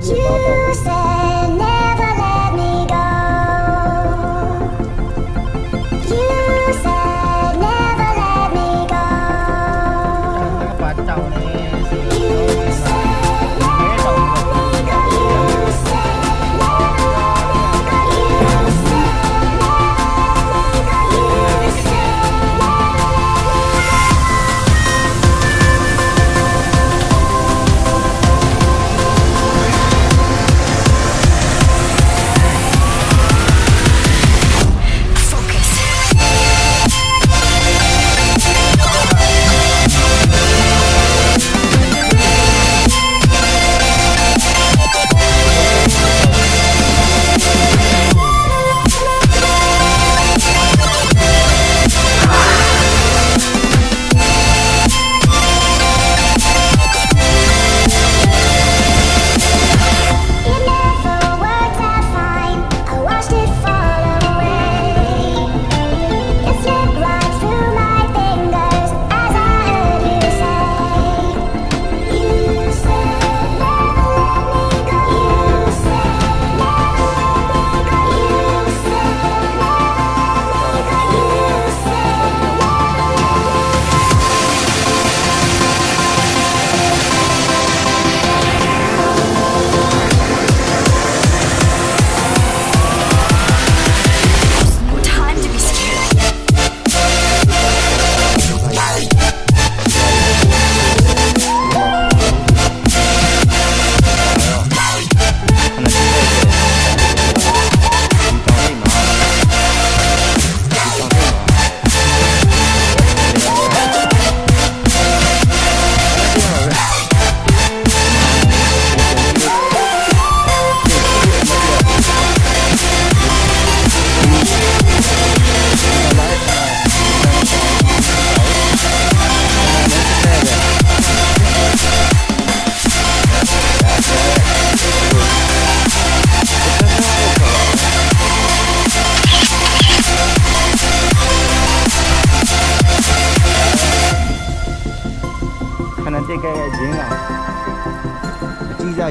Cheers!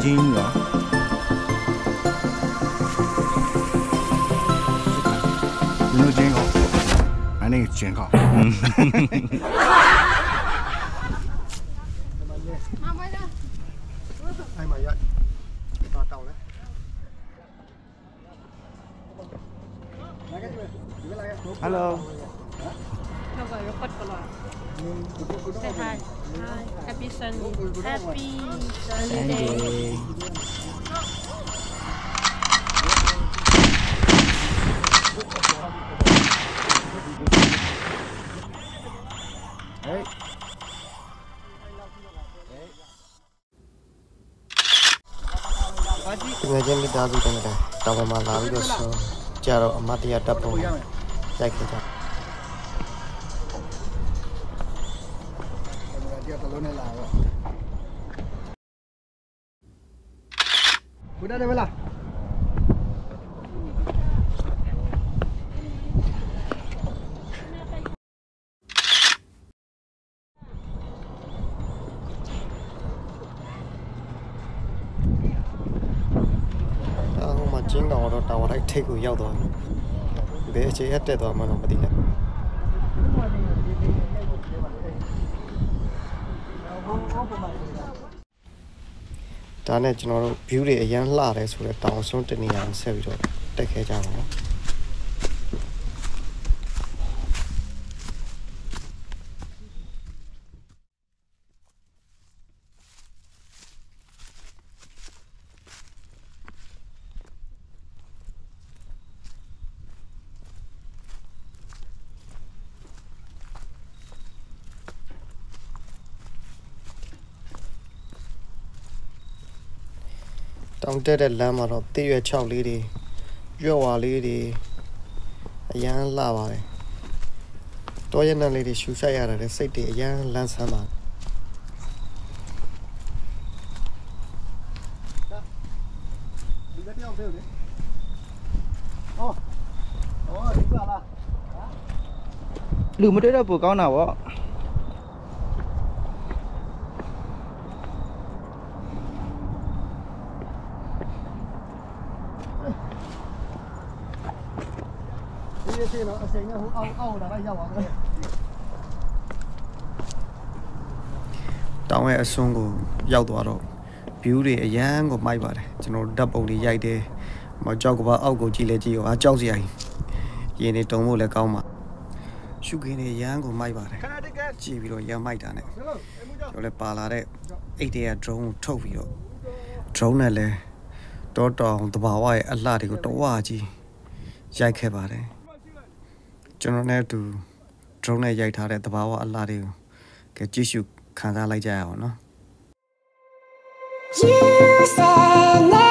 金鱼啊。有没有监控把那个监控嗯 say hi. Hi. Happy Sunday. Happy Sunday. Sunday. Hey. Imagine kita adukan dah. Malam itu so ada pun. Saya kita. വിടാനല്ല chính đó đó tàu đấy thấy cũng giàu rồi bé chỉ hết trẻ rồi mà nó đi lại Hãy subscribe cho kênh Ghiền Mì Gõ Để không bỏ lỡ những video hấp dẫn ဒါနဲ့ကျွန်တော်တို့ view တွေအရန်လှတယ်ဆိုတော့တောင်ဆုံးတနေရာကိုဆက်ပြီးတော့တက်ခဲကြပါတော့ တောင်တက်တဲ့လမ်းမှာတော့တည့်ရွက်6လေးတွေရွက်ဝါလေးတွေအရန်လှပါတယ်တောရနံလေးတွေရှူဆိုင်ရတယ်တဲ့စိတ်တွေအရန်လန်းဆန်းပါဒီကတယောက်သေးလေဟောဟောဒီကလားလူမတွေ့တော့ပိုကောင်းတာ ဗောလေးသေးတော့အချိန်နဲ့ဟိုအောက်အောက်လာလိုက်ရောက်သွားတယ်တောင်ရဲ့အစွန်းကိုရောက်သွားတော့ view တွေအရန်ကိုမိုက်ပါတယ်ကျွန်တော်ဓာတ်ပုံတွေရိုက်တယ်မကြောက်ကဘာအောက်ကိုကြည့်လဲကြည့်ရောအားကြောက်စရာကြီးရင်နေတုံဖို့လည်းကောင်းပါရှုခင်းတွေရန်ကိုမိုက်ပါတယ်ခဏတကယ်ကြည့်ပြီးတော့ရမ်းမိုက်တာနဲ့ဟယ်လိုအမှုကြောင့်ကျွန်တော်လည်းပါလာတဲ့အိတ်တွေက drone ကိုထုတ်ပြီးတော့ drone နဲ့လည်းတောတောင်တဘာဝရဲ့အလှတွေကိုတဝါကြီးရိုက်ခဲ့ပါတယ် ကျွန်တော်နဲ့အတူ drone နဲ့ရိုက်ထားတဲ့တဘာဝအလှတွေကိုကဲကြည့်ရှုခံစားလိုက်ကြရအောင်နော် You said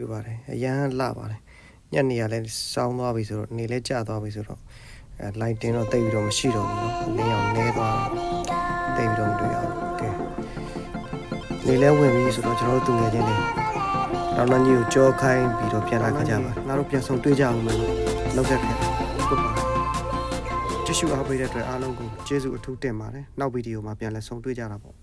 ပြပါတယ်အရန်လှပါတယ်ညနေရလဲစောင်းသွားပြီဆိုတော့နေလဲကျသွားပြီဆိုတော့အဲလိုင်းတင်တော့တိတ်ပြီးတော့မရှိတော့ဘူးเนาะလင်းအောင်နဲသွားတော့တိတ်ပြီးတော့မတွေ့ရဘူးကဲနေလဲဝင်ပြီဆိုတော့ကျွန်တော်တို့သူငယ်ချင်းတွေတောင်းတကြီးကိုကြောခိုင်းပြီးတော့ပြန်လာခဲ့ကြပါငါတို့ပြန်ဆောင်တွေ့ကြအောင်မယ်လို့လောက်ခဲ့ခဲ့ဟုတ်ပါကြည့်ရှုအားပေးတဲ့အတွက်အားလုံးကိုကျေးဇူးအထူးတင်ပါတယ်နောက်ဗီဒီယိုမှာပြန်လည်ဆုံတွေ့ကြတာပေါ့